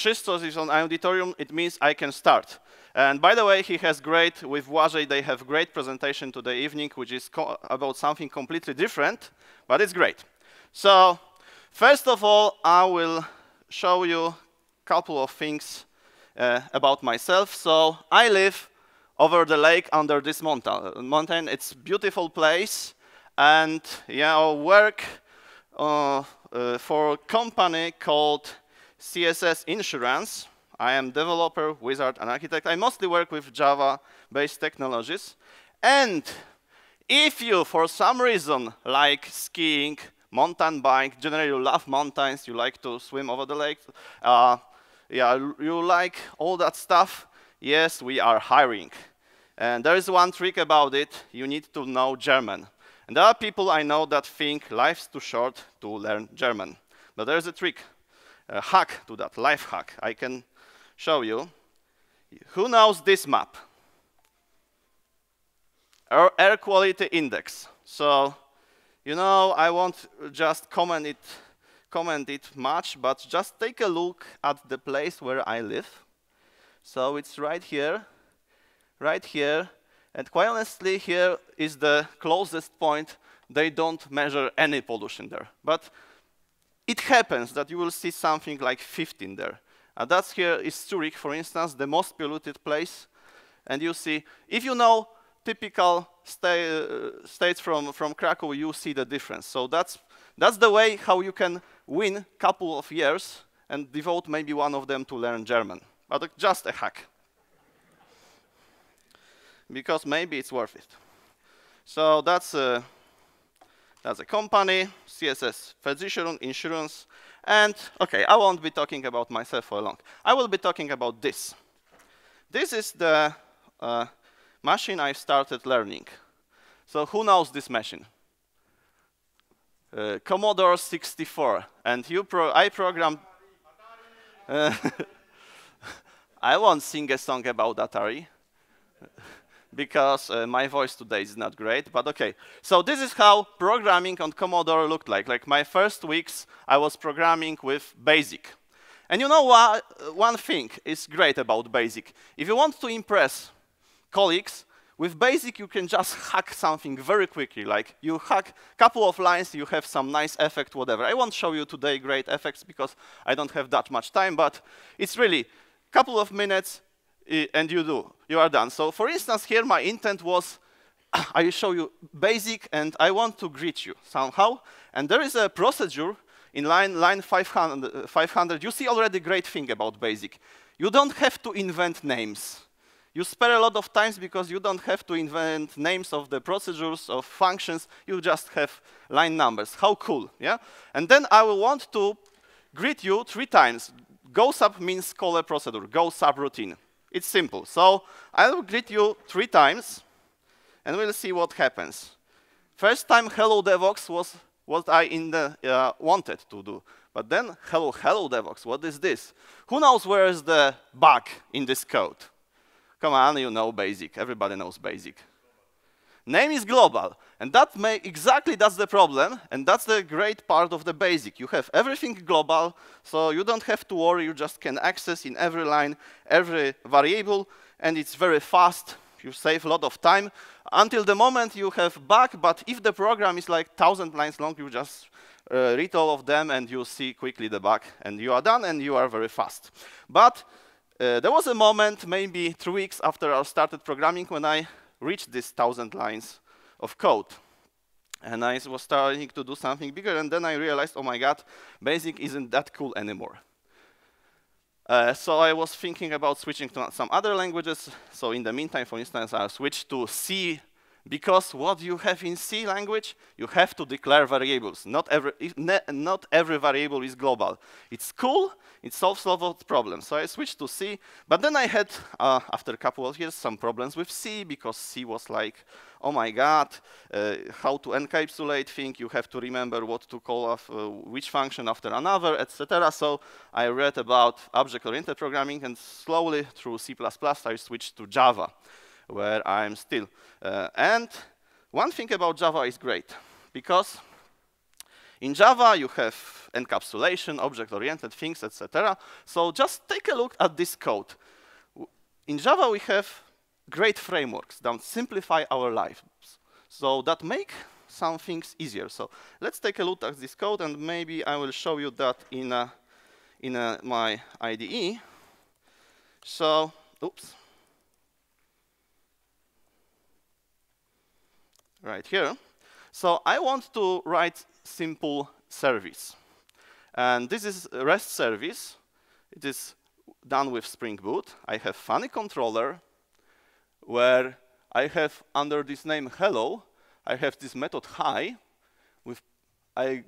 Krzysztof is on auditorium, it means I can start. And by the way, he has great, with Błażej, they have great presentation today evening, which is about something completely different, but it's great. So, first of all, I will show you a couple of things uh, about myself. So, I live over the lake under this mountain. mountain. It's beautiful place, and yeah, I work uh, uh, for a company called CSS Insurance. I am developer, wizard, and architect. I mostly work with Java-based technologies. And if you, for some reason, like skiing, mountain bike, generally you love mountains, you like to swim over the lake, uh, yeah, you like all that stuff, yes, we are hiring. And there is one trick about it, you need to know German. And there are people I know that think life's too short to learn German. But there's a trick, a hack to that, life hack. I can show you. Who knows this map? Air, air quality index. So, you know, I won't just comment it, comment it much, but just take a look at the place where I live. So it's right here, right here, and quite honestly, here is the closest point. They don't measure any pollution there. But it happens that you will see something like 15 there. Uh, that's here is Zurich, for instance, the most polluted place. And you see, if you know typical sta uh, states from, from Krakow, you see the difference. So that's, that's the way how you can win couple of years and devote maybe one of them to learn German. But uh, just a hack. because maybe it's worth it. So that's a, that's a company, CSS Versicherung, insurance, and okay, I won't be talking about myself for long. I will be talking about this. This is the uh, machine I started learning. So who knows this machine? Uh, Commodore 64. And you pro I programmed... Uh, I won't sing a song about Atari because uh, my voice today is not great, but okay. So this is how programming on Commodore looked like. Like my first weeks, I was programming with BASIC. And you know what? One thing is great about BASIC. If you want to impress colleagues, with BASIC you can just hack something very quickly. Like you hack a couple of lines, you have some nice effect, whatever. I won't show you today great effects because I don't have that much time, but it's really a couple of minutes, and you do, you are done. So for instance, here my intent was, I show you basic and I want to greet you somehow. And there is a procedure in line, line 500, uh, 500. You see already great thing about basic. You don't have to invent names. You spare a lot of times because you don't have to invent names of the procedures, of functions. You just have line numbers. How cool, yeah? And then I will want to greet you three times. Go sub means call a procedure. Go subroutine. It's simple. So I will greet you three times, and we'll see what happens. First time hello Devoxx was what I the, uh, wanted to do. But then hello, hello Devoxx, what is this? Who knows where is the bug in this code? Come on, you know basic. Everybody knows basic. Name is global. And that may, exactly that's the problem, and that's the great part of the basic. You have everything global, so you don't have to worry, you just can access in every line, every variable, and it's very fast. You save a lot of time until the moment you have bug, but if the program is like 1,000 lines long, you just uh, read all of them and you see quickly the bug, and you are done, and you are very fast. But uh, there was a moment, maybe three weeks after I started programming, when I reached this 1,000 lines of code. And I was starting to do something bigger, and then I realized, oh my god, BASIC isn't that cool anymore. Uh, so I was thinking about switching to some other languages. So in the meantime, for instance, I switched to C because what you have in C language, you have to declare variables. Not every, not every variable is global. It's cool, it solves a lot of problems. So I switched to C, but then I had, uh, after a couple of years, some problems with C because C was like, oh my god, uh, how to encapsulate things, you have to remember what to call off uh, which function after another, etc. So I read about object-oriented programming and slowly through C++ I switched to Java where I'm still. Uh, and one thing about Java is great, because In Java, you have encapsulation, object-oriented things, etc. So just take a look at this code. In Java, we have great frameworks that simplify our lives. So that make some things easier. So let's take a look at this code, and maybe I will show you that in, a, in a, my IDE. So, oops. Right here. So I want to write simple service. And this is REST service. It is done with Spring Boot. I have funny controller where I have under this name hello, I have this method hi with I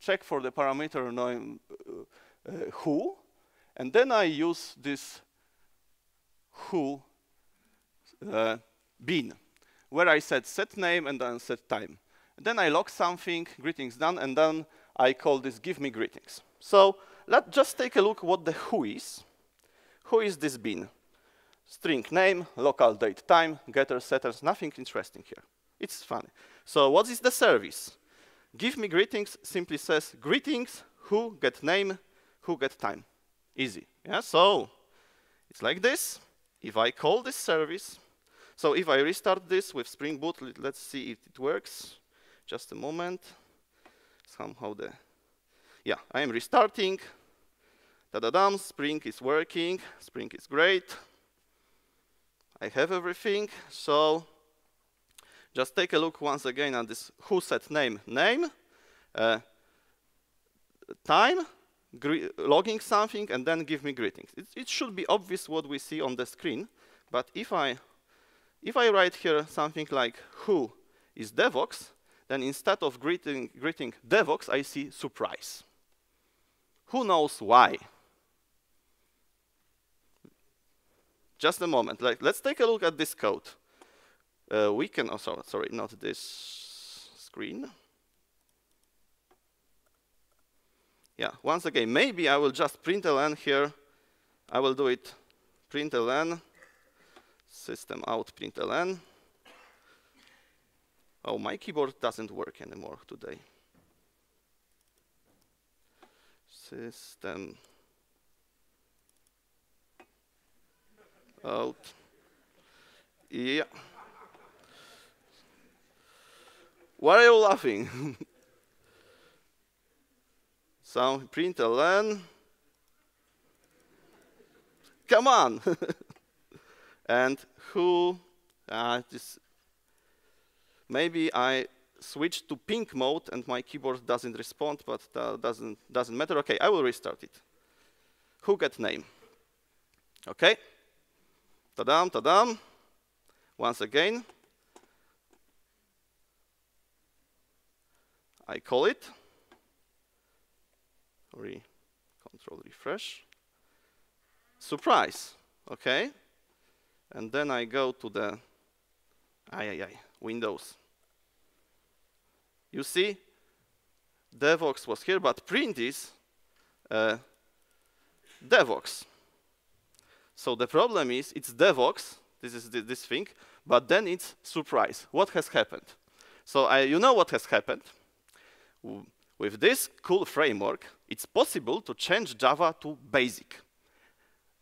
check for the parameter name uh, uh, who, and then I use this who uh, where I set set name and then set time. Then I log something, greetings done, and then I call this give me greetings. So let's just take a look what the who is. Who is this bean? String name, local date time, getter, setters, nothing interesting here. It's funny. So what is the service? Give me greetings simply says greetings, who get name, who get time. Easy. Yeah, so it's like this. If I call this service, so if I restart this with Spring Boot, let's see if it works. Just a moment. Somehow the, yeah, I am restarting. Da-da-dum, Spring is working. Spring is great. I have everything. So just take a look once again at this who set name, name, uh, time, logging something, and then give me greetings. It, it, should be obvious what we see on the screen, but if I, if I write here something like who is Devoxx, then instead of greeting, greeting Devoxx, I see surprise. Who knows why? Just a moment. Like, let's take a look at this code. Uh, we can also, sorry, not this screen. Yeah, once again, maybe I will just print ln here. I will do it print ln, system out print ln. Oh, my keyboard doesn't work anymore today. System out. Yeah. Why are you laughing? so print ln. Come on. and who, uh, this, maybe I switch to pink mode and my keyboard doesn't respond, but that doesn't, doesn't matter. Okay, I will restart it. Who get name? Okay. Ta-dam, ta-dam. Once again, I call it, re control refresh, surprise, okay? And then I go to the, ay, ay, ay, Windows. You see, Devoxx was here, but print is uh, Devoxx. So the problem is, it's Devoxx, this is th this thing, but then it's surprise. What has happened? So I, you know what has happened. With this cool framework, it's possible to change Java to basic.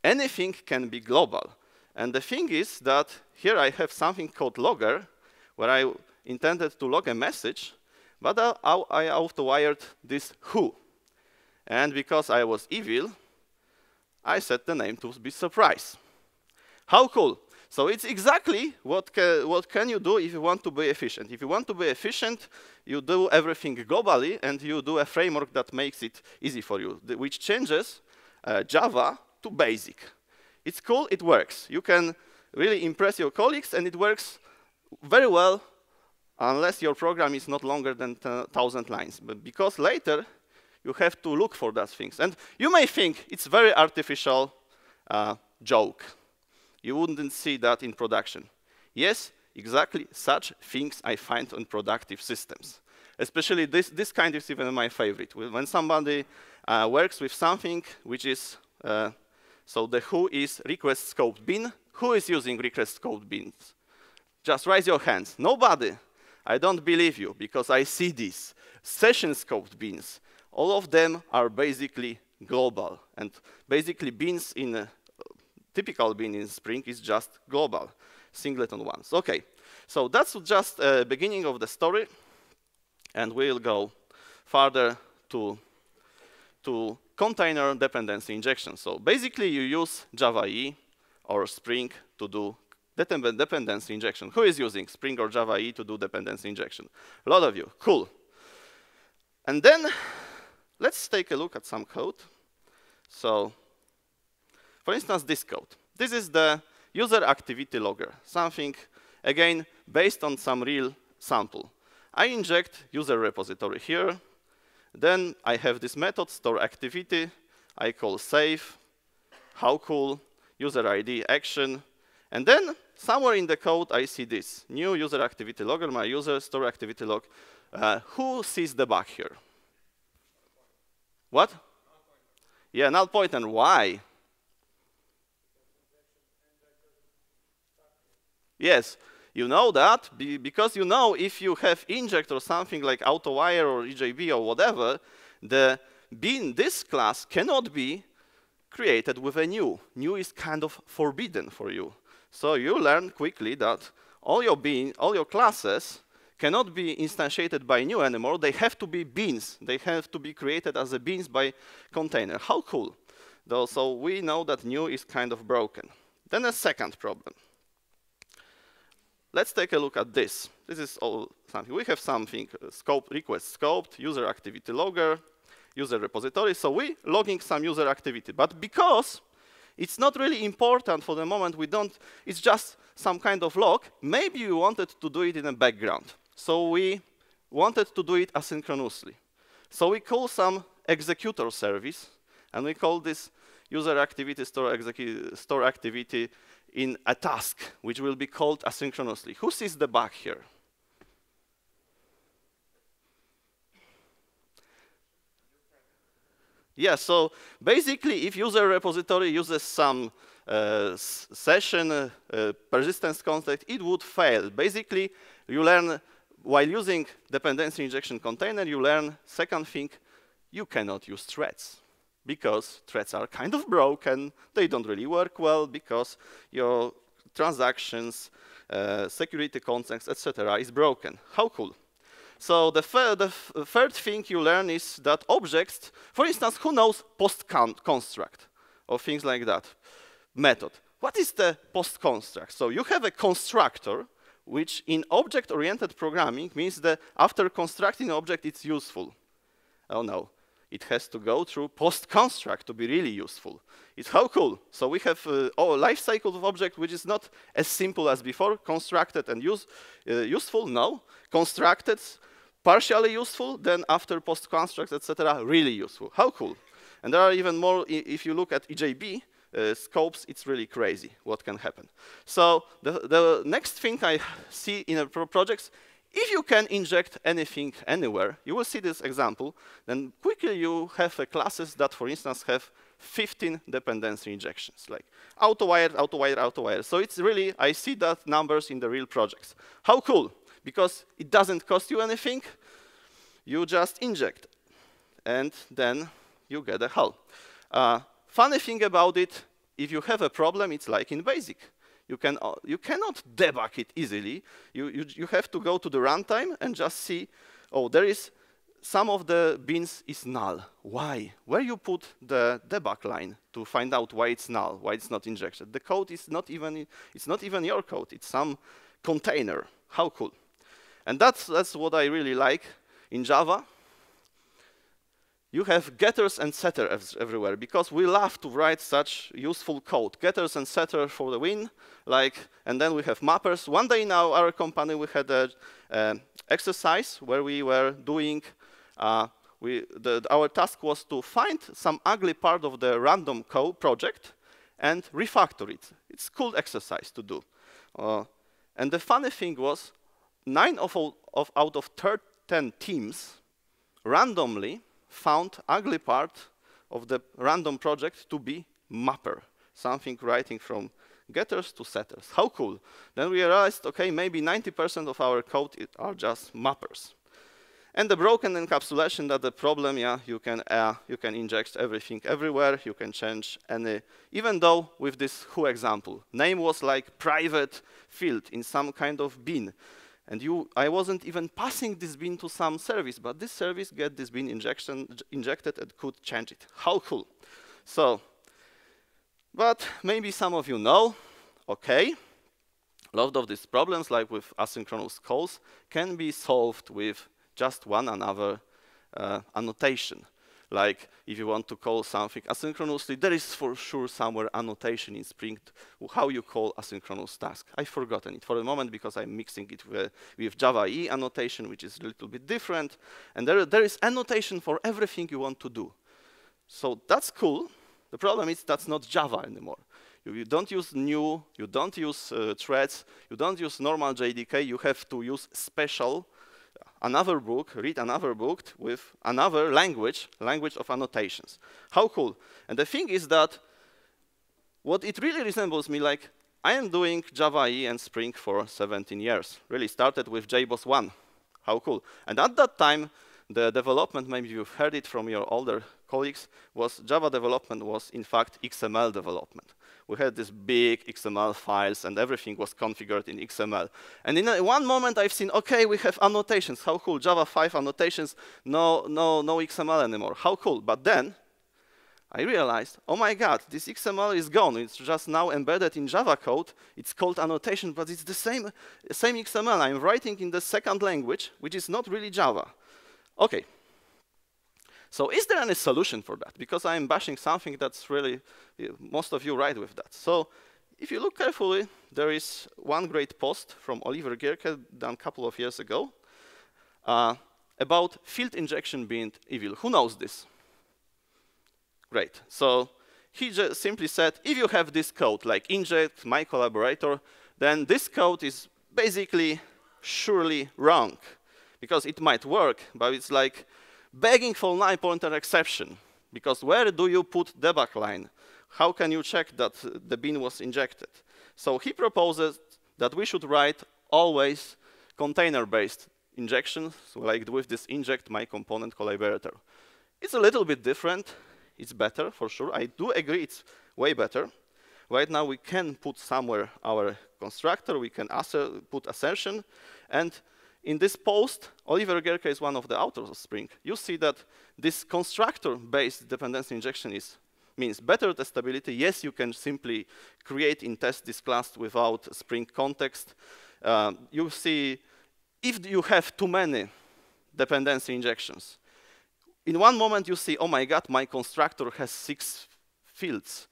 Anything can be global. And the thing is that here I have something called logger, where I intended to log a message, but I, I auto-wired this who. And because I was evil, I set the name to be surprise. How cool. So it's exactly what, ca what can you do if you want to be efficient. If you want to be efficient, you do everything globally, and you do a framework that makes it easy for you, which changes uh, Java to basic. It's cool, it works. You can really impress your colleagues, and it works very well unless your program is not longer than 1,000 lines. But because later, you have to look for those things. And you may think it's very artificial uh, joke. You wouldn't see that in production. Yes, exactly such things I find on productive systems. Especially this, this kind is even my favorite. When somebody uh, works with something which is, uh, so the who is request scoped bin, who is using request scoped bins? Just raise your hands. Nobody. I don't believe you because I see this. session scoped beans. All of them are basically global. And basically beans in a typical bean in Spring is just global, singleton ones. Okay, so that's just a beginning of the story. And we'll go further to, to container dependency injection. So basically you use Java EE or Spring to do dependency injection. Who is using Spring or Java EE to do dependency injection? A lot of you. Cool. And then let's take a look at some code. So for instance, this code. This is the user activity logger, something, again, based on some real sample. I inject user repository here. Then I have this method, store activity. I call save, how cool, user ID, action. And then somewhere in the code, I see this, new user activity logger, my user store activity log. Uh, who sees the bug here? What? Yeah, null point, and why? Yes, you know that because you know if you have inject or something like AutoWire or EJB or whatever, the bin this class cannot be created with a new. New is kind of forbidden for you. So you learn quickly that all your bin, all your classes cannot be instantiated by new anymore. They have to be beans. They have to be created as a beans by container. How cool. Though, so we know that new is kind of broken. Then a second problem let's take a look at this. This is all something. We have something, uh, scope, request scoped, user activity logger, user repository. So we logging some user activity. But because it's not really important for the moment, we don't, it's just some kind of log, maybe we wanted to do it in the background. So we wanted to do it asynchronously. So we call some executor service, and we call this user activity store, store activity in a task, which will be called asynchronously. Who sees the bug here? Yeah, so basically, if user repository uses some uh, session uh, uh, persistence context, it would fail. Basically, you learn, while using dependency injection container, you learn second thing, you cannot use threads because threads are kind of broken. They don't really work well because your transactions, uh, security context, etc. is broken. How cool. So the, the third thing you learn is that objects, for instance, who knows post construct or things like that, method. What is the post construct? So you have a constructor, which in object-oriented programming means that after constructing an object, it's useful. Oh no, it has to go through post-construct to be really useful. It's how cool. So we have uh, a life cycle of object which is not as simple as before, constructed and use, uh, useful, no. Constructed, partially useful, then after post-construct, etc., really useful. How cool. And there are even more, if you look at EJB, uh, scopes, it's really crazy what can happen. So the, the next thing I see in a pro projects if you can inject anything anywhere, you will see this example, then quickly you have classes that, for instance, have 15 dependency injections, like auto-wire, auto-wire, auto-wire. So it's really, I see that numbers in the real projects. How cool, because it doesn't cost you anything. You just inject, and then you get a hull. Uh, funny thing about it, if you have a problem, it's like in BASIC. You, can, uh, you cannot debug it easily. You, you, you have to go to the runtime and just see, oh, there is some of the bins is null. Why? Where you put the debug line to find out why it's null, why it's not injected. The code is not even, it's not even your code. It's some container. How cool. And that's, that's what I really like in Java you have getters and setters everywhere because we love to write such useful code. Getters and setters for the win, like, and then we have mappers. One day in our, company we had an exercise where we were doing, uh, we, the, our task was to find some ugly part of the random code project and refactor it. It's cool exercise to do. Uh, and the funny thing was, nine of, of out of 10 teams randomly found ugly part of the random project to be mapper, something writing from getters to setters. How cool. Then we realized, okay, maybe 90% of our code are just mappers. And the broken encapsulation, that the problem, yeah, you can, uh, you can inject everything everywhere, you can change any, even though with this who example, name was like private field in some kind of bin. And you, I wasn't even passing this bin to some service, but this service get this bin injection, injected and could change it. How cool. So, but maybe some of you know, okay, a lot of these problems, like with asynchronous calls, can be solved with just one another uh, annotation. Like if you want to call something asynchronously, there is for sure somewhere annotation in Spring how you call asynchronous task. I've forgotten it for the moment because I'm mixing it with, with Java E annotation, which is a little bit different. And there, there is annotation for everything you want to do. So that's cool. The problem is that's not Java anymore. You, you don't use new, you don't use uh, threads, you don't use normal JDK, you have to use special another book, read another book with another language, language of annotations. How cool. And the thing is that what it really resembles me like, I am doing Java E and Spring for 17 years. Really started with JBoss 1. How cool. And at that time, the development, maybe you've heard it from your older colleagues, was Java development was in fact XML development we had these big XML files and everything was configured in XML. And in a, one moment I've seen, okay, we have annotations, how cool, Java 5 annotations, no, no, no XML anymore, how cool. But then I realized, oh my God, this XML is gone. It's just now embedded in Java code. It's called annotation, but it's the same, same XML. I'm writing in the second language, which is not really Java. Okay, so is there any solution for that? Because I'm bashing something that's really, most of you write with that. So if you look carefully, there is one great post from Oliver Gierke done a couple of years ago uh, about field injection being evil. Who knows this? Great. So he just simply said, if you have this code, like inject my collaborator, then this code is basically surely wrong. Because it might work, but it's like begging for null pointer exception, because where do you put debug line? How can you check that the bin was injected? So he proposes that we should write always container-based injections, so like with this inject my component collaborator. It's a little bit different. It's better, for sure. I do agree it's way better. Right now, we can put somewhere our constructor. We can put assertion. And in this post, Oliver Gierke is one of the authors of Spring. You see that this constructor-based dependency injection is means better testability. Yes, you can simply create in test this class without Spring context. Um, you see, if you have too many dependency injections, in one moment you see, oh my God, my constructor has six fields.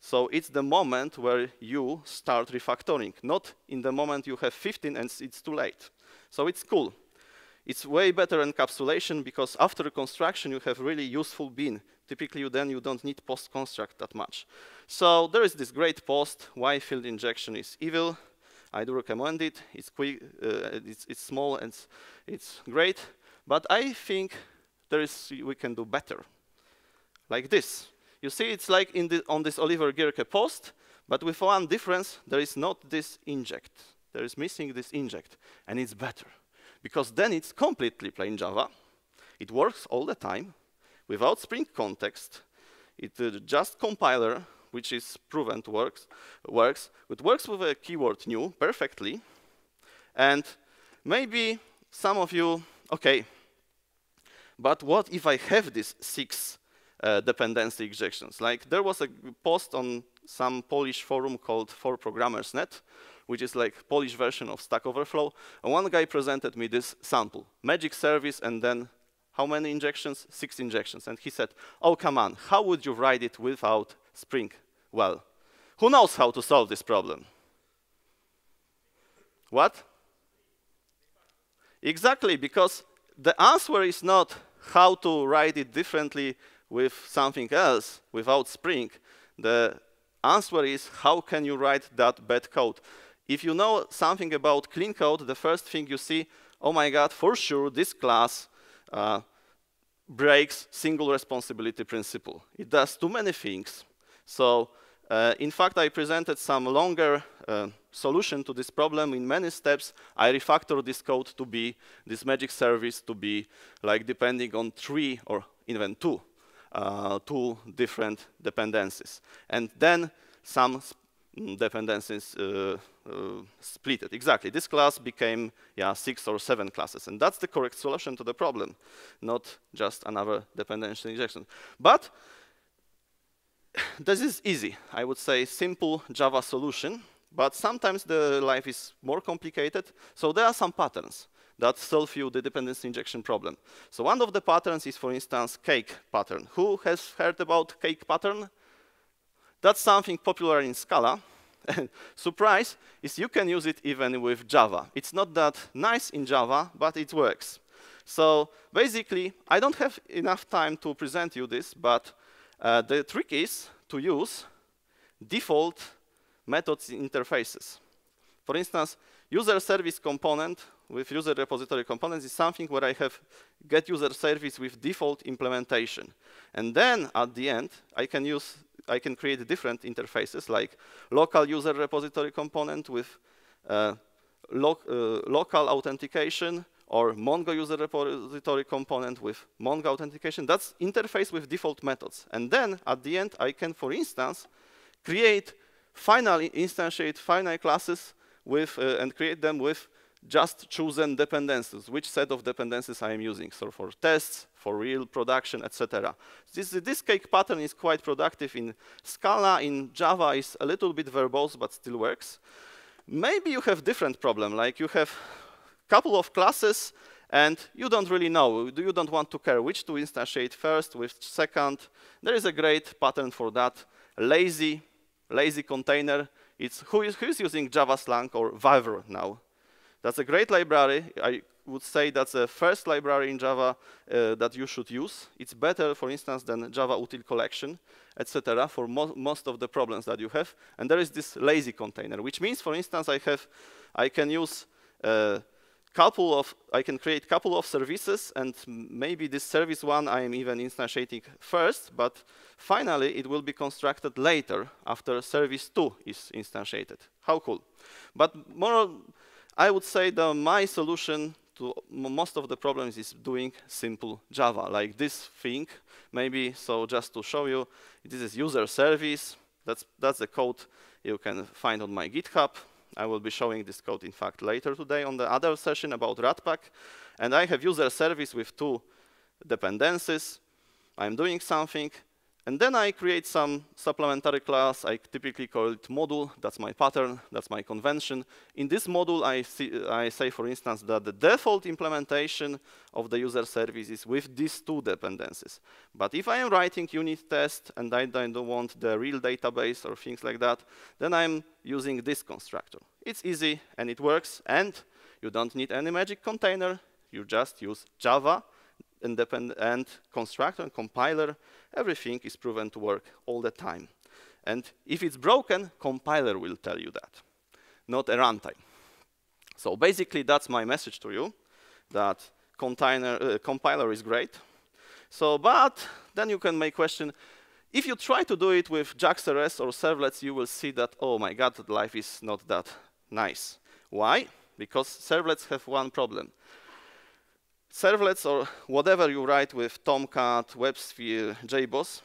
So it's the moment where you start refactoring, not in the moment you have 15 and it's too late. So it's cool. It's way better encapsulation because after construction you have really useful bin. Typically you then you don't need post-construct that much. So there is this great post, why field injection is evil. I do recommend it. It's quick, uh, it's, it's, small and it's, it's great. But I think there is we can do better. Like this. You see it's like the, on this Oliver Gierke post, but with one difference, there is not this inject there is missing this inject, and it's better. Because then it's completely plain Java. It works all the time without Spring context. It's uh, just compiler, which is proven to works, works. It works with a keyword new perfectly. And maybe some of you, okay, but what if I have these six uh, dependency injections? Like there was a post on some Polish forum called For Programmers Net, which is like Polish version of Stack Overflow. And one guy presented me this sample, magic service, and then how many injections? Six injections. And he said, oh, come on, how would you write it without Spring? Well, who knows how to solve this problem? What? Exactly, because the answer is not how to write it differently with something else without Spring. The answer is how can you write that bad code? If you know something about clean code, the first thing you see, oh my God, for sure, this class uh, breaks single responsibility principle. It does too many things. So Uh, in fact, I presented some longer uh, solution to this problem in many steps. I refactor this code to be, this magic service to be like depending on three or even two, uh, two different dependencies. And then some mm, dependencies uh, uh, split it. Exactly, this class became yeah, six or seven classes. And that's the correct solution to the problem, not just another dependency injection. But this is easy. I would say simple Java solution, but sometimes the life is more complicated. So there are some patterns that solve you the dependency injection problem. So one of the patterns is, for instance, cake pattern. Who has heard about cake pattern? That's something popular in Scala. Surprise is you can use it even with Java. It's not that nice in Java, but it works. So basically, I don't have enough time to present you this, but uh, the trick is to use default methods interfaces. For instance, user service component with user repository components is something where I have get user service with default implementation. And then at the end, I can use I can create different interfaces like local user repository component with uh, lo uh, local authentication or Mongo user repository component with Mongo authentication. That's interface with default methods. And then at the end, I can, for instance, create final instantiate finite classes with uh, and create them with just chosen dependencies, which set of dependencies I am using. So for tests, for real production, etc. This, this cake pattern is quite productive in Scala. In Java is a little bit verbose, but still works. Maybe you have different problem, like you have a couple of classes, and you don't really know. You don't want to care which to instantiate first, which second. There is a great pattern for that. Lazy, lazy container. It's who is, who is using Javaslang or Vavr now? That's a great library. I would say that's the first library in Java uh, that you should use. It's better, for instance, than Java util collection, etc., for mo most of the problems that you have. And there is this lazy container, which means, for instance, I have, I can use uh, couple of, I can create a couple of services and maybe this service one I am even instantiating first, but finally it will be constructed later after service two is instantiated. How cool. But more, I would say that my solution to most of the problems is doing simple Java, like this thing, maybe, so just to show you, this is user service, that's, that's the code you can find on my GitHub. I will be showing this code, in fact, later today on the other session about Ratpack. And I have user service with two dependencies. I'm doing something. And then I create some supplementary class. I typically call it module. That's my pattern. That's my convention. In this module, I, see, I say, for instance, that the default implementation of the user service is with these two dependencies. But if I am writing unit test and I don't want the real database or things like that, then I'm using this constructor. It's easy and it works. And you don't need any magic container. You just use Java and constructor and compiler, everything is proven to work all the time. And if it's broken, compiler will tell you that, not a runtime. So basically, that's my message to you, that container, uh, compiler is great. So, but then you can make question, if you try to do it with JAX-RS or servlets, you will see that, oh my God, life is not that nice. Why? Because servlets have one problem servlets or whatever you write with Tomcat, WebSphere, JBoss,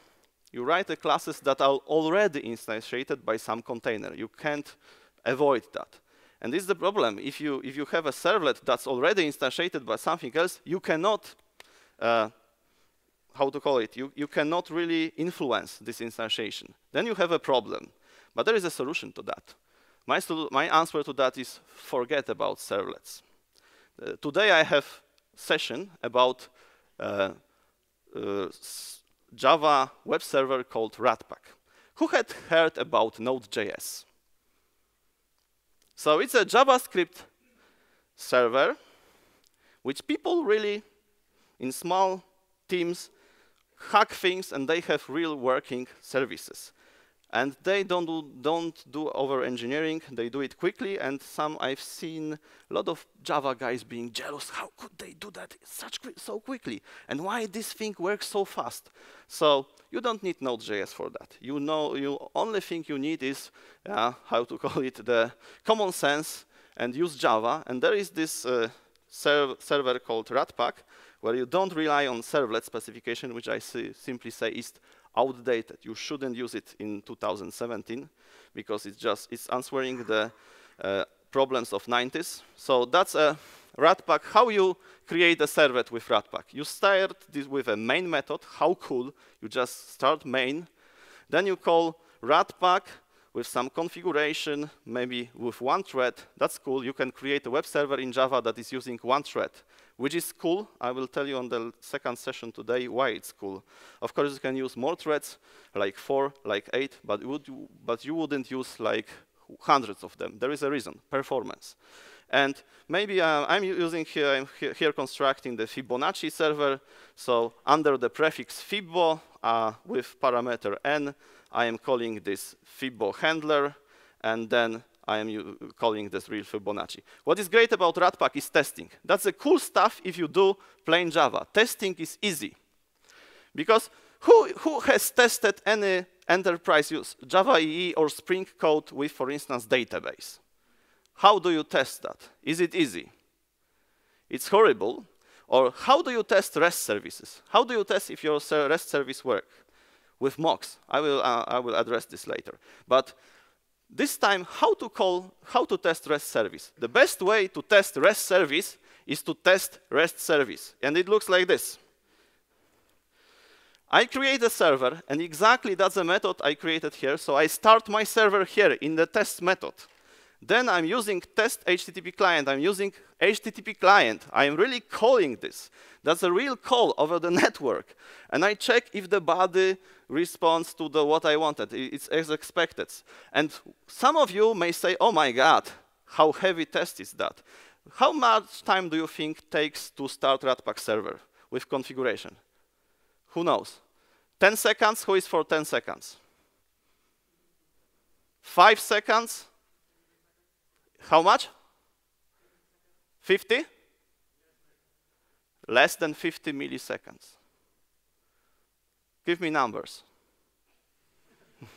you write the classes that are already instantiated by some container. You can't avoid that. And this is the problem. If you, if you have a servlet that's already instantiated by something else, you cannot, uh, how to call it, you, you cannot really influence this instantiation. Then you have a problem. But there is a solution to that. My, my answer to that is forget about servlets. Uh, today I have session about uh, uh, Java web server called Ratpack. Who had heard about Node.js? So it's a JavaScript server which people really, in small teams, hack things and they have real working services. And they don't do, don't do over engineering, they do it quickly. And some I've seen a lot of Java guys being jealous. How could they do that such so quickly? And why this thing works so fast? So you don't need Node.js for that. You know, you only thing you need is uh, how to call it the common sense and use Java. And there is this uh, serv server called Ratpack, where you don't rely on servlet specification, which I simply say is outdated. You shouldn't use it in 2017 because it's just it's answering the uh, problems of 90s. So that's a Ratpack. How you create a servlet with Ratpack? You start this with a main method. How cool! You just start main, then you call Ratpack with some configuration, maybe with one thread. That's cool. You can create a web server in Java that is using one thread which is cool. I will tell you on the second session today why it's cool. Of course, you can use more threads, like four, like eight, but, would you, but you wouldn't use like hundreds of them. There is a reason, performance. And maybe uh, I'm using here, I'm here, constructing the Fibonacci server. So under the prefix Fibbo uh, with parameter n, I am calling this Fibbo handler. And then I am calling this real Fibonacci. What is great about Ratpack is testing. That's the cool stuff if you do plain Java. Testing is easy. Because who, who has tested any enterprise use, Java EE or Spring Code with, for instance, database? How do you test that? Is it easy? It's horrible. Or how do you test REST services? How do you test if your REST service work? With mocks. I will, uh, I will address this later. But this time, how to call, how to test REST service. The best way to test REST service is to test REST service. And it looks like this. I create a server, and exactly that's the method I created here. So I start my server here in the test method. Then I'm using test HTTP client. I'm using HTTP client. I'm really calling this. That's a real call over the network. And I check if the body responds to the what I wanted. It's as expected. And some of you may say, oh my God, how heavy test is that? How much time do you think takes to start Ratpack server with configuration? Who knows? 10 seconds? Who is for 10 seconds? Five seconds? How much? 50? Less than 50 milliseconds. Give me numbers.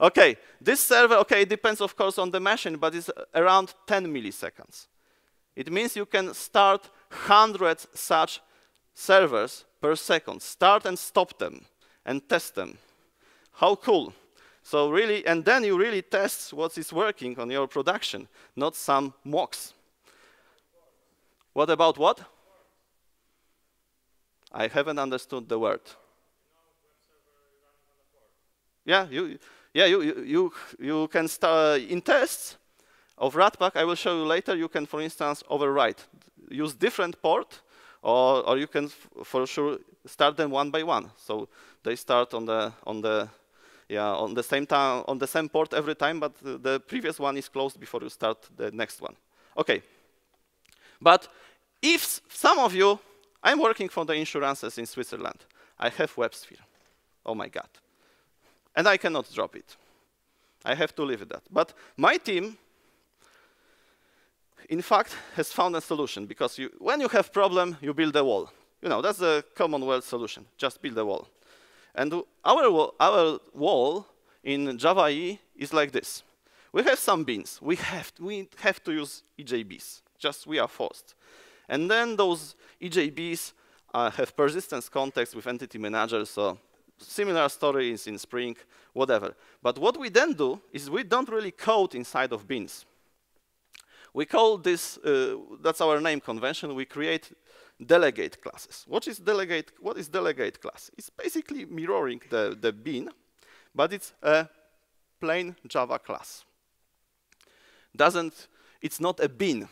okay, this server, okay, it depends, of course, on the machine, but it's around 10 milliseconds. It means you can start hundreds such servers per second. Start and stop them and test them. How cool. So really, and then you really test what is working on your production, not some mocks. What about what? I haven't understood the word. Yeah, you, yeah, you, you, you can start in tests of Ratpack. I will show you later. You can, for instance, overwrite, use different port, or, or you can for sure start them one by one. So they start on the on the yeah on the same time on the same port every time, but the, the previous one is closed before you start the next one. Okay, but if some of you, I'm working for the insurances in Switzerland. I have WebSphere. Oh my God. And I cannot drop it. I have to live with that. But my team, in fact, has found a solution because you, when you have problem, you build a wall. You know, that's the Commonwealth solution. Just build a wall. And our, wall, our wall in Java is like this. We have some beans. We have, we have to use EJBs. Just we are forced. And then those EJBs uh, have persistence context with entity manager, so similar stories in Spring, whatever. But what we then do is we don't really code inside of beans. We call this, uh, that's our name convention, we create delegate classes. What is delegate, what is delegate class? It's basically mirroring the, the bean, but it's a plain Java class. Doesn't, it's not a bean,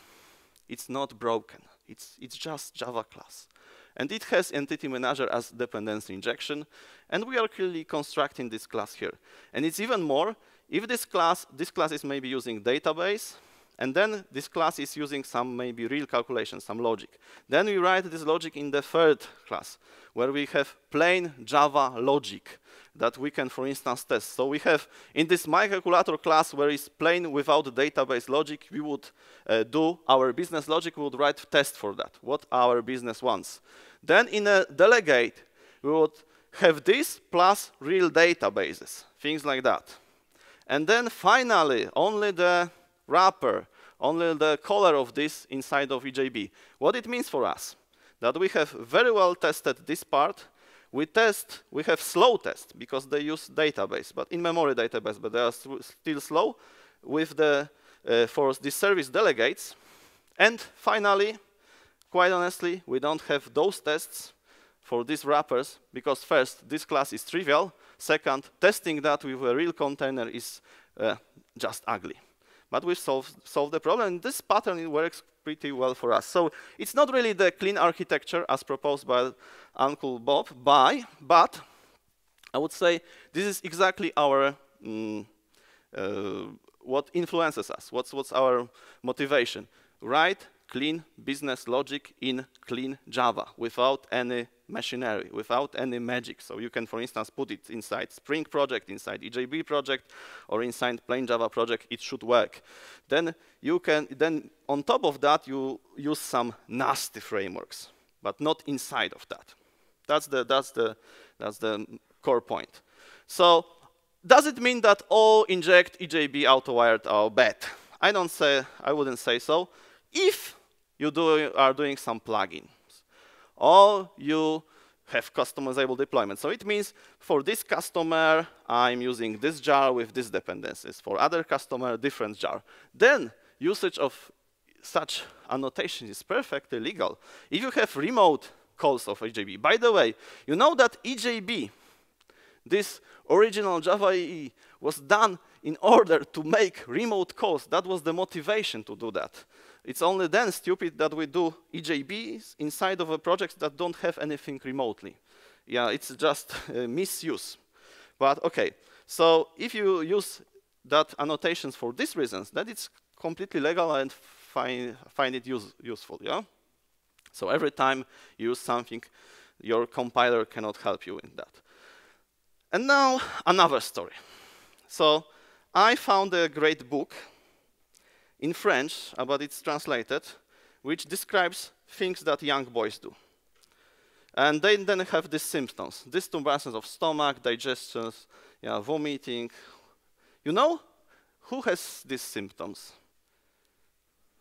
it's not broken, it's, it's just Java class. And it has entity manager as dependency injection. And we are clearly constructing this class here. And it's even more, if this class, this class is maybe using database, and then this class is using some maybe real calculation, some logic. Then we write this logic in the third class, where we have plain Java logic. That we can, for instance, test. So we have in this MyCalculator class where it's plain without database logic, we would uh, do our business logic, we would write test for that, what our business wants. Then in a delegate, we would have this plus real databases, things like that. And then finally, only the wrapper, only the color of this inside of EJB. What it means for us, that we have very well tested this part, we test, we have slow test because they use database, but in-memory database, but they are still slow with the, uh, for the service delegates. And finally, quite honestly, we don't have those tests for these wrappers because first, this class is trivial. Second, testing that with a real container is uh, just ugly. But we've solved, solved the problem, this pattern works pretty well for us. So it's not really the clean architecture as proposed by Uncle Bob, by, but I would say this is exactly our mm, uh, what influences us. What's what's our motivation? Write clean business logic in clean Java without any machinery, without any magic. So you can, for instance, put it inside Spring project, inside EJB project, or inside plain Java project. It should work. Then you can, then on top of that, you use some nasty frameworks, but not inside of that. That's the that's the that's the core point. So does it mean that all inject EJB auto-wired are bad? I don't say I wouldn't say so. If you do, are doing some plugins, or you have customizable deployment. So it means for this customer, I'm using this jar with these dependencies. For other customer, different jar. Then usage of such annotation is perfectly legal. If you have remote calls of EJB, by the way, you know that EJB, this original Java EE, was done in order to make remote calls. That was the motivation to do that. It's only then stupid that we do EJBs inside of a project that don't have anything remotely. Yeah, it's just uh, misuse. But okay, so if you use that annotations for these reasons, then it's completely legal and find, find it use, useful, yeah? So every time you use something, your compiler cannot help you in that. And now another story. So I found a great book in French, but it's translated, which describes things that young boys do. And they then have these symptoms, disturbances of stomach, digestions, yeah, vomiting. You know who has these symptoms?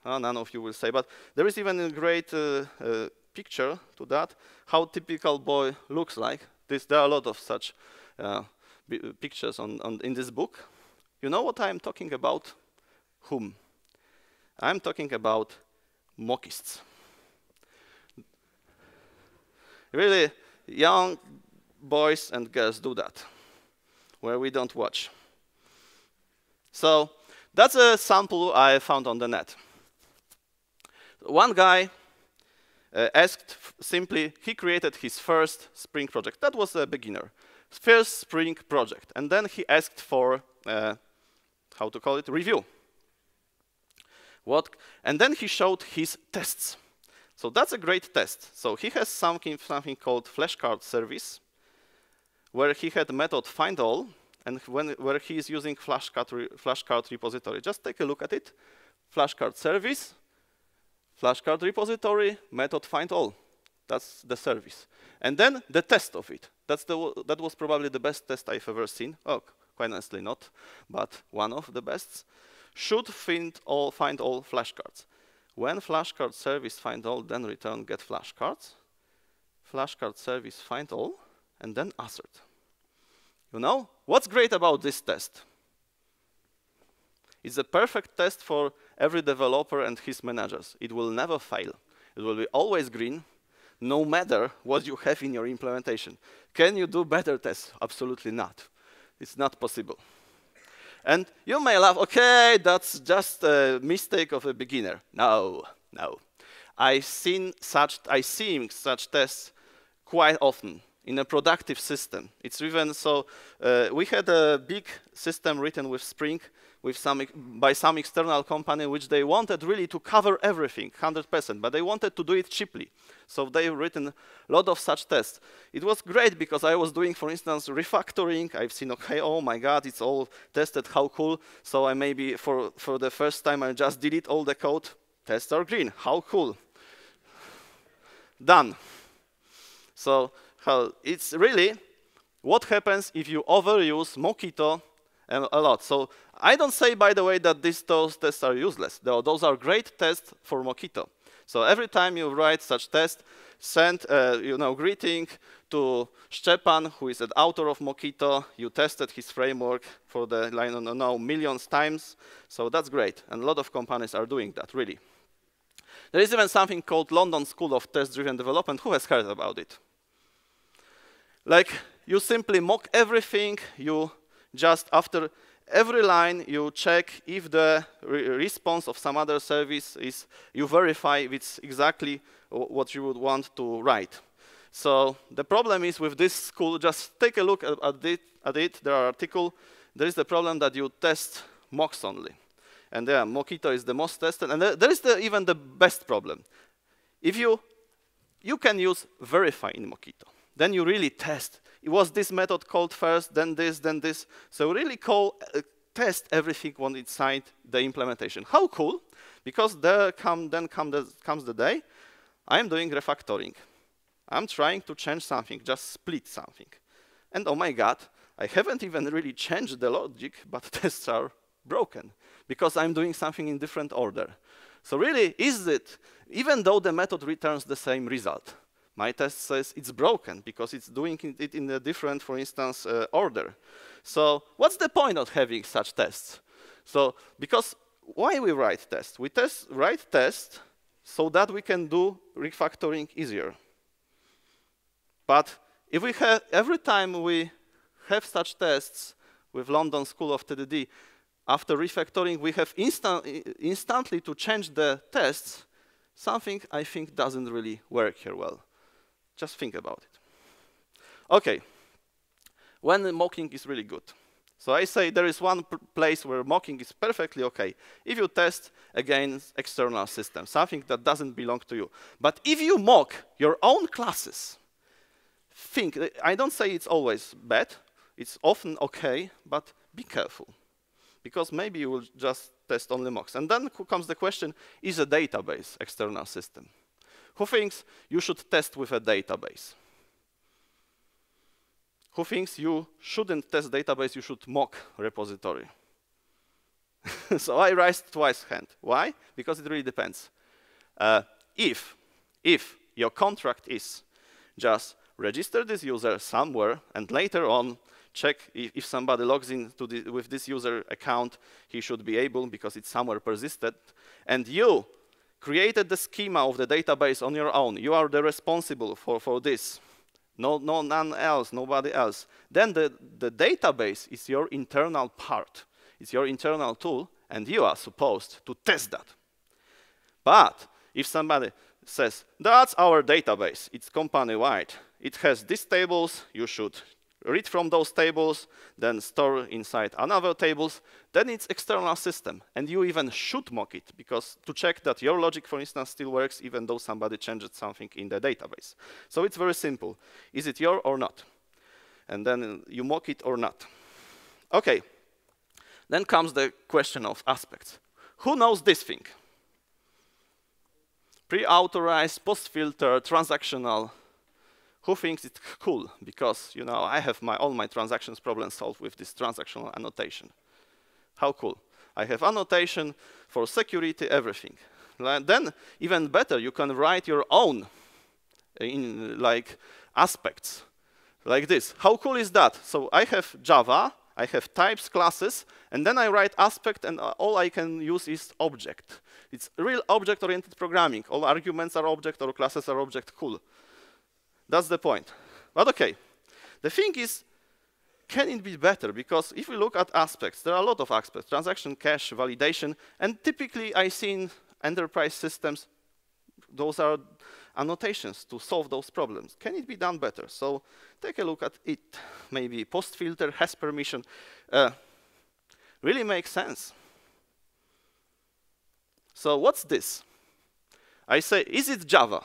Oh, none of you will say, but there is even a great uh, uh, picture to that, how typical boy looks like. This, there are a lot of such uh, pictures on, on, in this book. You know what I am talking about? Whom? I'm talking about mockists. Really, young boys and girls do that, where we don't watch. So that's a sample I found on the net. One guy uh, asked simply, he created his first Spring project. That was a beginner. First Spring project. And then he asked for, uh, how to call it, review. What? And then he showed his tests. So that's a great test. So he has something, something called flashcard service, where he had method find all, and when, where he is using flashcard, re, flashcard repository. Just take a look at it. Flashcard service, flashcard repository, method find all. That's the service. And then the test of it. That's the, that was probably the best test I've ever seen. Oh, quite honestly not, but one of the best should find all, find all flashcards. When flashcard service find all, then return get flashcards. Flashcard service find all, and then assert. You know, what's great about this test? It's a perfect test for every developer and his managers. It will never fail. It will be always green, no matter what you have in your implementation. Can you do better tests? Absolutely not. It's not possible. And you may laugh, okay, that's just a mistake of a beginner. No, no. I've seen such, I see such tests quite often in a productive system. It's even so, uh, we had a big system written with Spring with some by some external company, which they wanted really to cover everything, 100%, but they wanted to do it cheaply. So they've written a lot of such tests. It was great because I was doing, for instance, refactoring. I've seen, okay, oh my God, it's all tested, how cool. So I maybe, for, for the first time, I just delete all the code. Tests are green, how cool. Done. So it's really what happens if you overuse Mockito a lot. So I don't say, by the way, that these those tests are useless. Those are great tests for Mockito. So every time you write such test, send uh, you know greeting to Szczepan, who is the author of Mockito. You tested his framework for the I don't know millions times. So that's great, and a lot of companies are doing that really. There is even something called London School of Test-Driven Development. Who has heard about it? Like you simply mock everything. You just after every line you check if the re response of some other service is, you verify if it's exactly what you would want to write. So the problem is with this school, just take a look at, at, it, at it, there are article, there is the problem that you test mocks only. And yeah, Mockito is the most tested, and there, there is the, even the best problem. If you, you can use verify in Mockito, then you really test it was this method called first, then this, then this. So really call, uh, test everything on inside the implementation. How cool, because there come, then come the, comes the day, I'm doing refactoring. I'm trying to change something, just split something. And oh my God, I haven't even really changed the logic, but tests are broken because I'm doing something in different order. So really, is it, even though the method returns the same result, my test says it's broken because it's doing it in a different, for instance, uh, order. So what's the point of having such tests? So because why we write tests? We test, write tests so that we can do refactoring easier. But if we have, every time we have such tests with London School of TDD, after refactoring, we have instant, instantly to change the tests, something I think doesn't really work here well. Just think about it. Okay, when mocking is really good. So I say there is one place where mocking is perfectly okay. If you test against external systems, something that doesn't belong to you. But if you mock your own classes, think, I don't say it's always bad, it's often okay, but be careful. Because maybe you will just test only mocks. And then comes the question, is a database external system? Who thinks you should test with a database? Who thinks you shouldn't test database, you should mock repository? so I raised twice hand. Why? Because it really depends. Uh, if, if your contract is just register this user somewhere and later on check if, if somebody logs in the, with this user account, he should be able, because it's somewhere persisted, and you created the schema of the database on your own. You are the responsible for, for this. No, no, none else, nobody else. Then the, the database is your internal part. It's your internal tool, and you are supposed to test that. But if somebody says, that's our database, it's company-wide, it has these tables, you should read from those tables, then store inside another tables, then it's external system. And you even should mock it, because to check that your logic, for instance, still works, even though somebody changed something in the database. So it's very simple. Is it your or not? And then you mock it or not. OK. Then comes the question of aspects. Who knows this thing? Pre-authorized, post-filter, transactional, who thinks it's cool because you know I have my all my transactions problems solved with this transactional annotation. How cool. I have annotation for security, everything. Then even better, you can write your own eh, in like aspects like this. How cool is that? So I have Java, I have types, classes, and then I write aspect, and uh, all I can use is object. It's real object-oriented programming. All arguments are object, or classes are object. Cool. That's the point. But okay, the thing is, can it be better? Because if we look at aspects, there are a lot of aspects, transaction, cache, validation, and typically I see in enterprise systems, those are annotations to solve those problems. Can it be done better? So take a look at it. Maybe post filter has permission. Uh, really makes sense. So what's this? I say, is it Java?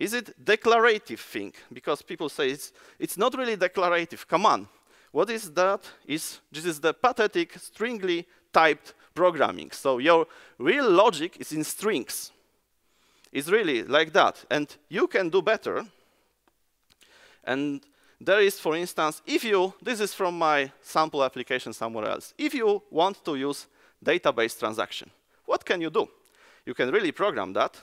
Is it declarative thing? Because people say it's, it's not really declarative. Come on. What is that? Is this is the pathetic stringly typed programming. So your real logic is in strings. It's really like that. And you can do better. And there is, for instance, if you, this is from my sample application somewhere else, if you want to use database transaction, what can you do? You can really program that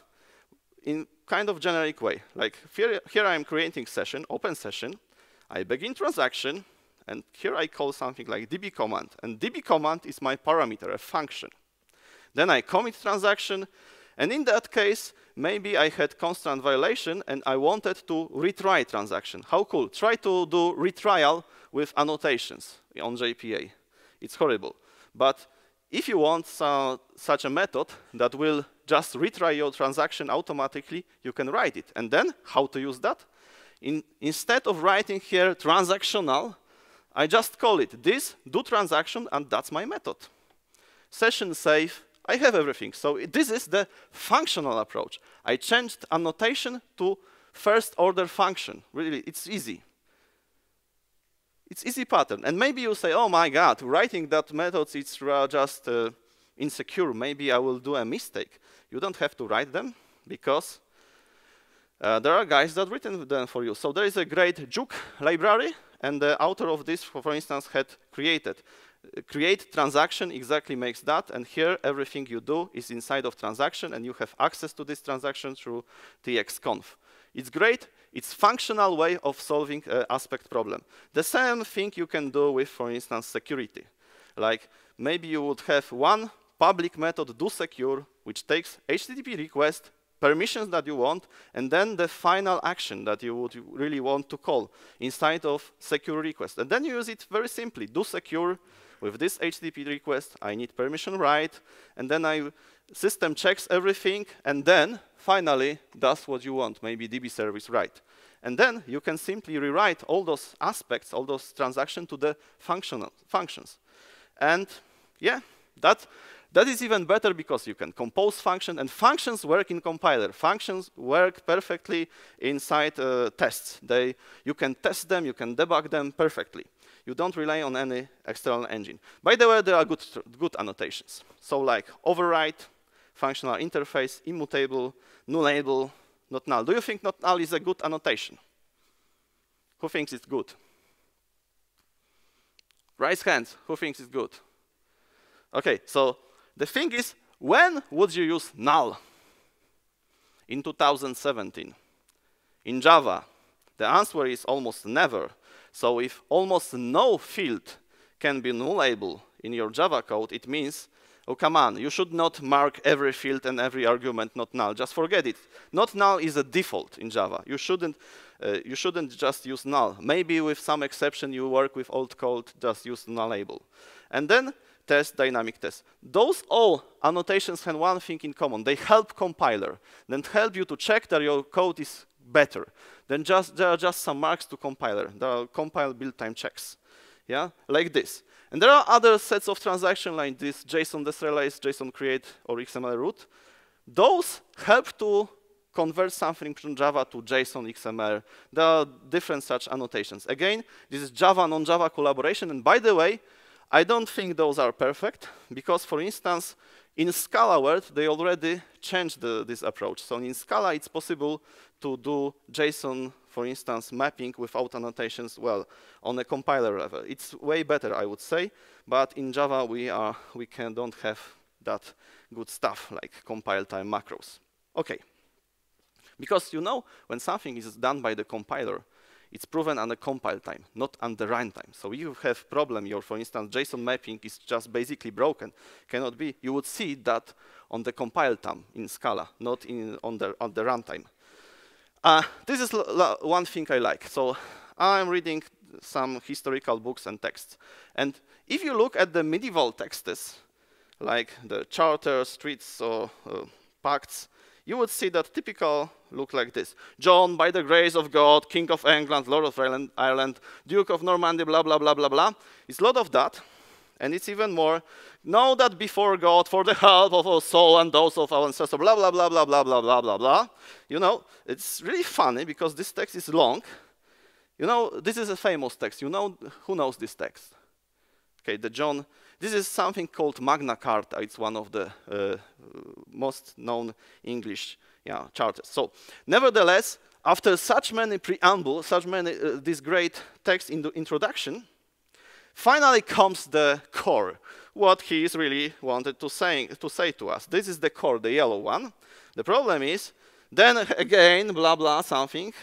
in kind of generic way. Like here, here I am creating session, open session, I begin transaction, and here I call something like db command. And db command is my parameter, a function. Then I commit transaction, and in that case, maybe I had constraint violation and I wanted to retry transaction. How cool. Try to do retrial with annotations on JPA. It's horrible. But if you want uh, such a method that will just retry your transaction automatically, you can write it. And then how to use that? In, instead of writing here transactional, I just call it this, do transaction, and that's my method. Session save, I have everything. So this is the functional approach. I changed annotation to first order function. Really, it's easy. It's easy pattern. And maybe you say, oh my God, writing that methods, it's just uh, insecure. Maybe I will do a mistake. You don't have to write them because uh, there are guys that written them for you. So there is a great jOOQ library, and the author of this, for, for instance, had created create transaction exactly makes that, and here everything you do is inside of transaction, and you have access to this transaction through txconf. It's great. It's functional way of solving an aspect problem. The same thing you can do with, for instance, security. Like maybe you would have one public method do secure, which takes HTTP request, permissions that you want, and then the final action that you would really want to call inside of secure request. And then you use it very simply, do secure, with this HTTP request, I need permission write, and then I system checks everything, and then finally does what you want, maybe DB service write. And then you can simply rewrite all those aspects, all those transactions to the functional functions. And yeah, that, that is even better because you can compose function, and functions work in compiler. Functions work perfectly inside uh, tests. They, you can test them, you can debug them perfectly you don't rely on any external engine. By the way, there are good, good annotations. So like override, functional interface, immutable, nullable, not null. Do you think not null is a good annotation? Who thinks it's good? Raise hands. Who thinks it's good? Okay, so the thing is, when would you use null? In 2017. In Java, the answer is almost never. So if almost no field can be nullable in your Java code, it means, oh, come on, you should not mark every field and every argument not null. Just forget it. Not null is a default in Java. You shouldn't, uh, you shouldn't just use null. Maybe with some exception you work with old code, just use nullable. And then test, dynamic test. Those all annotations have one thing in common. They help compiler. Then help you to check that your code is better. Then just, there are just some marks to compiler. There are compile build time checks, yeah, like this. And there are other sets of transactions like this JSON deserialize, JSON create, or XML root. Those help to convert something from Java to JSON, XML. There are different such annotations. Again, this is Java, non-Java collaboration. And by the way, I don't think those are perfect because, for instance, in Scala world, they already changed the, this approach. So in Scala, it's possible to do JSON, for instance, mapping without annotations, well, on a compiler level. It's way better, I would say, but in Java, we, are, we can, don't have that good stuff like compile time macros. Okay. Because you know, when something is done by the compiler, it's proven under compile time, not under runtime. So if you have problem, your, for instance, JSON mapping is just basically broken, cannot be, you would see that on the compile time in Scala, not in, on, the, on the runtime. Uh, this is one thing I like. So I'm reading some historical books and texts. And if you look at the medieval texts, like the charters, treaties, or uh, pacts, you would see that typical look like this. John, by the grace of God, King of England, Lord of Ireland, Duke of Normandy, blah, blah, blah, blah, blah. It's a lot of that. And it's even more, know that before God, for the help of our soul and those of our ancestors, blah, blah, blah, blah, blah, blah, blah, blah, blah. You know, it's really funny because this text is long. You know, this is a famous text. You know, who knows this text? Okay, the John, this is something called Magna Carta. It's one of the uh, most known English yeah, charters. So, nevertheless, after such many preamble, such many, uh, this great text in the introduction, finally comes the core, what he is really wanted to say, to say to us. This is the core, the yellow one. The problem is, then again, blah, blah, something,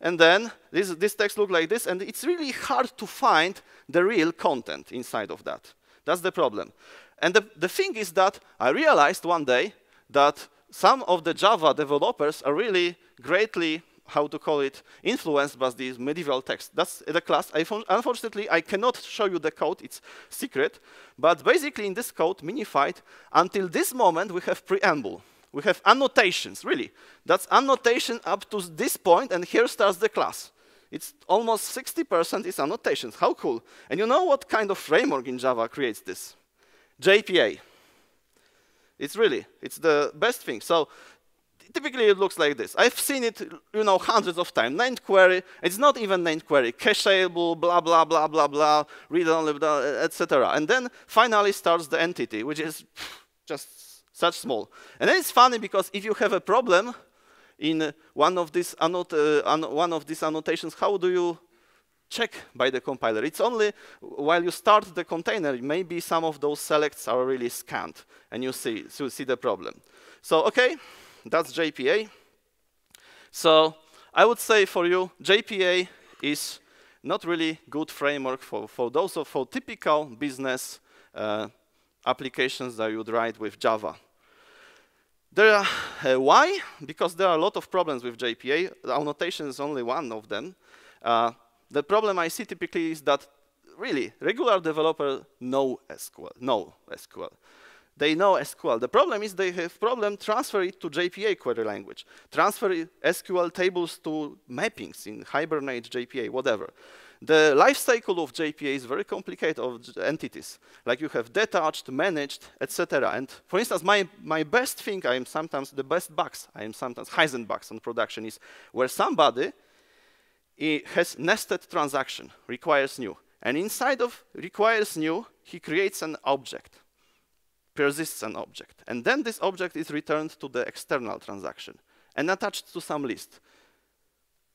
and then this, this text looks like this, and it's really hard to find the real content inside of that. That's the problem. And the, the thing is that I realized one day that some of the Java developers are really greatly, how to call it, influenced by these medieval texts. That's the class. I unfortunately, I cannot show you the code. It's secret. But basically, in this code, minified, until this moment, we have preamble. We have annotations, really. That's annotation up to this point, and here starts the class. It's almost 60% is annotations. How cool. And you know what kind of framework in Java creates this? JPA. It's really, it's the best thing. So typically it looks like this. I've seen it, you know, hundreds of times. Named query, it's not even named query, cacheable, blah, blah, blah, blah, blah, read-only, etc. And then finally starts the entity, which is just such small. And then it's funny because if you have a problem in one of these, uh, of these annotations, how do you check by the compiler. It's only while you start the container, maybe some of those selects are really scanned, and you see, so see the problem. So, okay, that's JPA. So I would say for you, JPA is not really good framework for, for those of for typical business uh, applications that you would write with Java. There are, uh, why? Because there are a lot of problems with JPA. The annotation is only one of them. Uh, the problem I see typically is that really regular developers know SQL, know SQL. They know SQL. The problem is they have problem transfer it to JPA query language, transfer SQL tables to mappings in Hibernate, JPA, whatever. The life cycle of JPA is very complicated of entities. Like you have detached, managed, etc. And for instance, my, my best thing, I am sometimes the best bugs, I am sometimes Heisenbugs on production is where somebody has nested transaction, requires new. And inside of requires new, he creates an object, persists an object. And then this object is returned to the external transaction and attached to some list.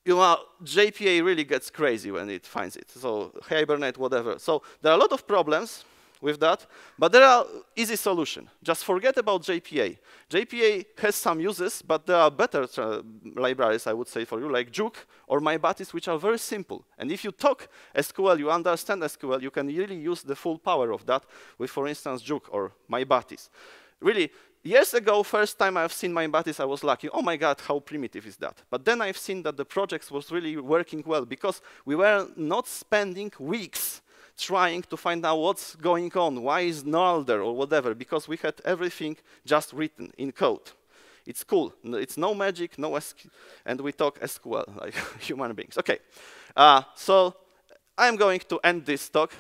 You know, JPA really gets crazy when it finds it. So Hibernate, whatever. So there are a lot of problems with that, but there are easy solution. Just forget about JPA. JPA has some uses, but there are better uh, libraries, I would say, for you, like jOOQ or MyBatis, which are very simple. And if you talk SQL, you understand SQL, you can really use the full power of that with, for instance, jOOQ or MyBatis. Really, years ago, first time I've seen my MyBatis, I was lucky. Oh my God, how primitive is that? But then I've seen that the project was really working well because we were not spending weeks trying to find out what's going on, why is null there or whatever, because we had everything just written in code. It's cool. It's no magic, no SQL, and we talk SQL like human beings. Okay, uh, so I'm going to end this talk.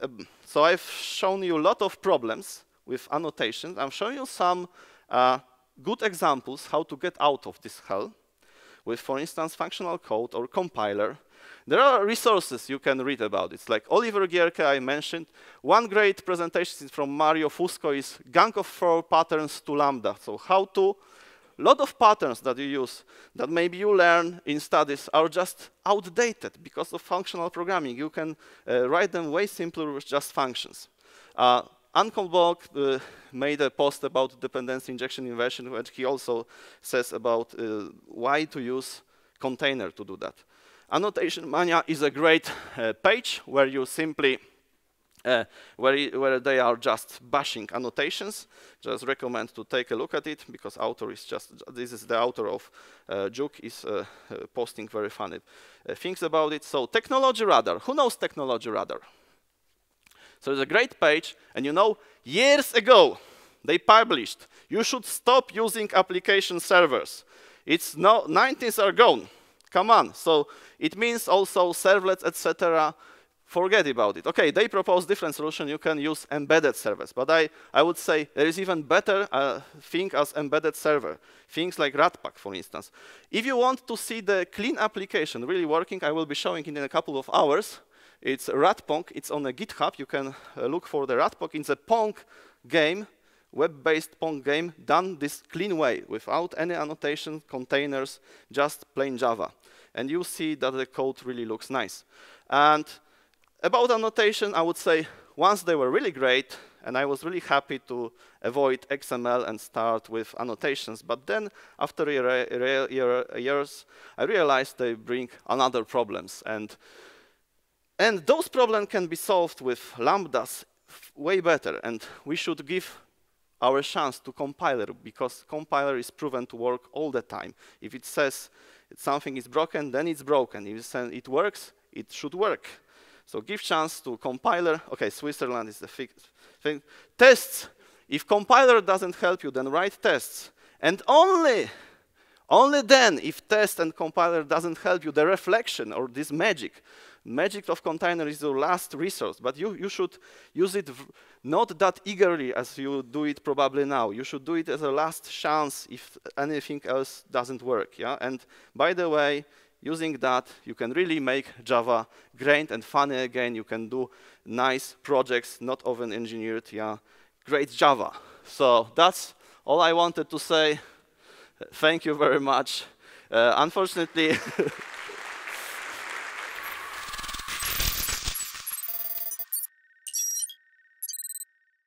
Um, so I've shown you a lot of problems with annotations. I'm showing you some uh, good examples how to get out of this hell with, for instance, functional code or compiler there are resources you can read about. It's like Oliver Gierke I mentioned. One great presentation from Mario Fusco is Gang of Four Patterns to Lambda. So how to, lot of patterns that you use that maybe you learn in studies are just outdated because of functional programming. You can uh, write them way simpler with just functions. Uh, uh, made a post about dependency injection inversion, which he also says about uh, why to use container to do that. Annotation Mania is a great uh, page where you simply uh, where, where, they are just bashing annotations. Just recommend to take a look at it because author is just, this is the author of uh, jOOQ is uh posting very funny uh, things about it. So Technology Radar, who knows Technology Radar? So it's a great page and you know, years ago they published, you should stop using application servers. It's no, 90s are gone. Come on. So it means also servlets, etc. forget about it. Okay, they propose different solution. You can use embedded servers, but I, I would say there is even better uh, thing as embedded server. Things like Ratpack, for instance. If you want to see the clean application really working, I will be showing it in a couple of hours. It's Ratpong. It's on a GitHub. You can uh, look for the Ratpong. It's a Pong game, web-based Pong game done this clean way without any annotation, containers, just plain Java. And you see that the code really looks nice. And about annotation, I would say once they were really great, and I was really happy to avoid XML and start with annotations. But then, after year, year, years, I realized they bring another problems. And, and those problems can be solved with lambdas way better. And we should give our chance to compiler, because compiler is proven to work all the time. If it says something is broken, then it's broken. If it it works, it should work. So give chance to compiler. Okay, Switzerland is the thing. Tests. If compiler doesn't help you, then write tests. And only, only then, if test and compiler doesn't help you, the reflection or this magic, magic of container is the last resource. But you, you should use it not that eagerly as you do it probably now. You should do it as a last chance if anything else doesn't work. Yeah. And by the way, using that, you can really make Java great and funny again. You can do nice projects, not often engineered, yeah, great Java. So that's all I wanted to say. Thank you very much. Uh, unfortunately,